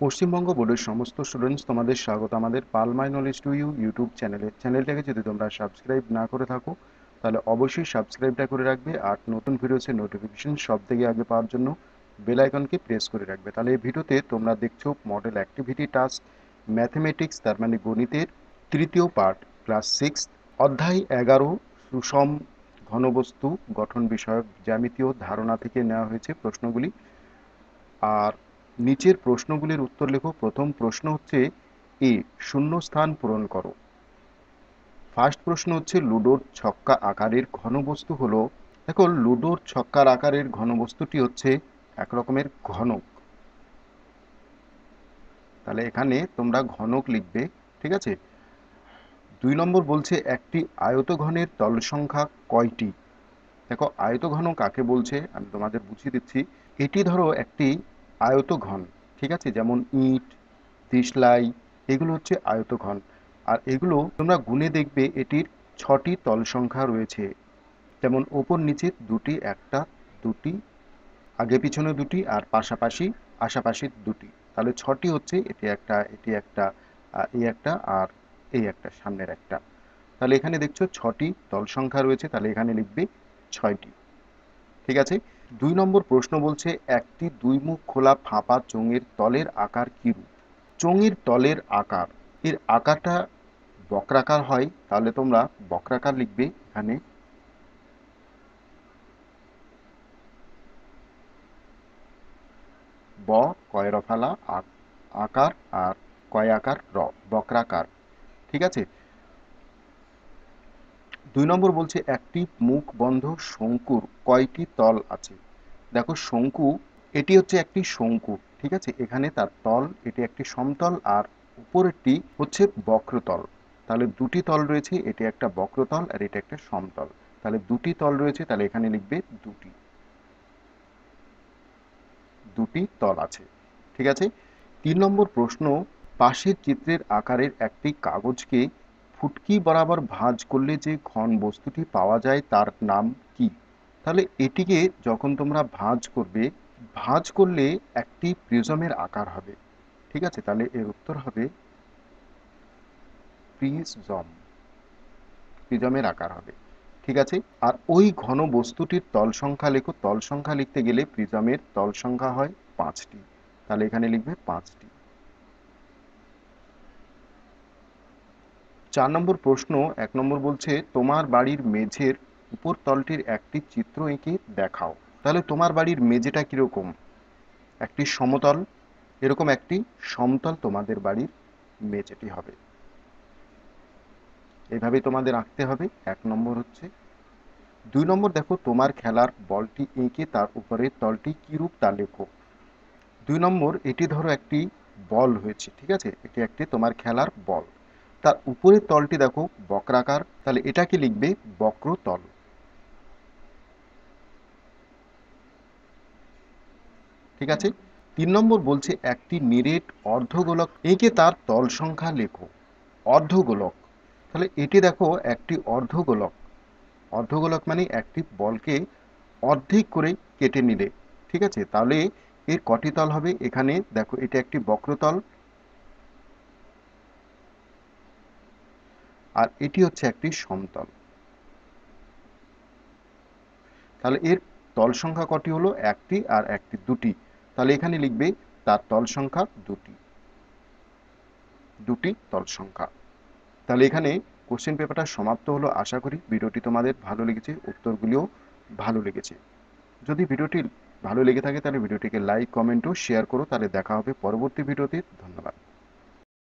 পশ্চিমবঙ্গ বোর্ডের সমস্ত স্টুডেন্টস তোমাদের স্বাগত। আমাদের pal my knowledge to you YouTube চ্যানেলে চ্যানেলটাকে যদি তোমরা সাবস্ক্রাইব না করে থাকো, তাহলে অবশ্যই সাবস্ক্রাইবটা করে রাখবে আর নতুন ভিডিওসের নোটিফিকেশন সব থেকে আগে পাওয়ার জন্য বেল আইকনকে প্রেস করে রাখবে। তাহলে এই ভিডিওতে তোমরা দেখছ মডেল অ্যাক্টিভিটি টাস্ক ম্যাথমেটিক্স তার মানে গণিতের তৃতীয় পার্ট ক্লাস সিক্স অধ্যায় এগারো, সুষম ঘনবস্তু, গঠন বিষয়ক জ্যামিতীয় ধারণা থেকে নেওয়া হয়েছে প্রশ্নগুলি। আর নিচের প্রশ্নগুলির উত্তর লেখো। প্রথম প্রশ্ন হচ্ছে এ শূন্য স্থান পূরণ করো। ফার্স্ট প্রশ্ন হচ্ছে লুডোর ছক্কা আকারের ঘনবস্তু হলো। দেখো, লুডোর ছক্কার আকারের ঘনবস্তুটি হচ্ছে এক রকমের ঘনক। তাহলে এখানে তোমরা ঘনক লিখবে, ঠিক আছে? দুই নম্বর বলছে একটি আয়তঘনের তল সংখ্যা কয়টি? দেখো আয়তঘন কাকে বলছে? আমি তোমাদের বুঝিয়ে দিচ্ছি। এটি ধরো একটি আয়তঘন, ঠিক আছে? যেমন ইট দিশলাই এগুলো হচ্ছে আয়তঘন। আর এগুলো তোমরা গুনে দেখবে এটির ছটি তল সংখ্যা রয়েছে। যেমন ওপর নিচে দুটি, একটা, দুটি, আগে পিছনে দুটি, আর পাশাপাশি, আশাপাশি দুটি। তাহলে ছটি হচ্ছে এটি একটা এটি একটা এই একটা, আর এই একটা, সামনের একটা। তাহলে এখানে দেখছ ছটি তল সংখ্যা রয়েছে, তাহলে এখানে লিখবে ছয়টি। ঠিক আছে? দুই নম্বর প্রশ্ন বলছে, একটি দুই মুখ খোলা ফাঁপা চোঙের তলের আকার কি রূপ? চোঙের তলের আকার, এর আকারটা বক্রাকার হয়, তাহলে তোমরা বক্রাকার লিখবে এখানে। ব কয়রফালা আকার, আর কয় আকার, র, বক্রাকার। ঠিক আছে? দুই নম্বর বলছে, একটি মুখ বন্ধ, শঙ্কুর কয়টি তল আছে? দেখো, শঙ্কু, এটি হচ্ছে একটি শঙ্কু, ঠিক আছে? এখানে তার তল, এটি একটি সমতল, আর উপরেরটি হচ্ছে বক্রতল। তাহলে দুটি তল রয়েছে, এটি একটা বক্রতল আর এটা একটা সমতল। তাহলে দুটি তল রয়েছে, তাহলে এখানে লিখবে দুটি। দুটি তল আছে, ঠিক আছে? তিন নম্বর প্রশ্ন, পাশের চিত্রের আকারের একটি কাগজকে ফুটকি বরাবর ভাঁজ করলে যে ঘন বস্তুটি পাওয়া যায় তার নাম কি? তাহলে এটিকে যখন তোমরা ভাঁজ করবে, ভাঁজ করলে একটি প্রিজমের আকার হবে। ঠিক আছে? তাহলে এর উত্তর হবে প্রিজম। প্রিজমের আকার হবে। ঠিক আছে? আর ওই ঘন বস্তুটির তল সংখ্যা লেখো। তল সংখ্যা লিখতে গেলে প্রিজমের তল সংখ্যা হয় পাঁচটি। তাহলে এখানে লিখবে পাঁচটি। চার নম্বর প্রশ্ন, এক নম্বর বলছে, তোমার বাড়ির মেঝের উপর তলটির একটি চিত্র এঁকে দেখাও। তাহলে তোমার বাড়ির মেঝেটা কীরকম? একটি সমতল, এরকম একটি সমতল তোমাদের বাড়ির মেঝেটি হবে। এভাবে তোমাদের আঁকতে হবে। এক নম্বর হচ্ছে, দুই নম্বর দেখো, তোমার খেলার বলটি এঁকে তার উপরে তলটি কীরূপ তা লেখো। দুই নম্বর, এটি ধরো একটি বল হয়েছে, ঠিক আছে? এটি একটি তোমার খেলার বল। তার উপরের তলটি দেখো, বক্রাকার। তাহলে এটাকে লিখবে? বক্রতল। ঠিক আছে? তিন নম্বর বলছে, একটি নিরেট অর্ধগোলক, এঁকে তার তল সংখ্যা লেখো। অর্ধগোলক। তাহলে এটি দেখো, একটি অর্ধগোলক। অর্ধগোলক মানে একটি বলকে অর্ধেক করে কেটে নিলে। ঠিক আছে? তাহলে এর কটি তল হবে? এখানে দেখো, এটা একটি বক্রতল। আর এটি হচ্ছে একটি সমতল। তাহলে এর তল সংখ্যা কটি হলো? একটি আর একটি দুটি। তাহলে এখানে লিখবে তার তল সংখ্যা দুটি। দুটি তল সংখ্যা। তাহলে এখানে কোশ্চেন পেপারটা সমাপ্ত হলো। আশা করি ভিডিওটি তোমাদের ভালো লেগেছে, উত্তরগুলিও ভালো লেগেছে। যদি ভিডিওটি ভালো লেগে থাকে, তাহলে ভিডিওটিকে লাইক কমেন্ট ও শেয়ার করো। তাহলে দেখা হবে পরবর্তী ভিডিওতে। ধন্যবাদ।